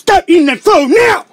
Stop eating that food now!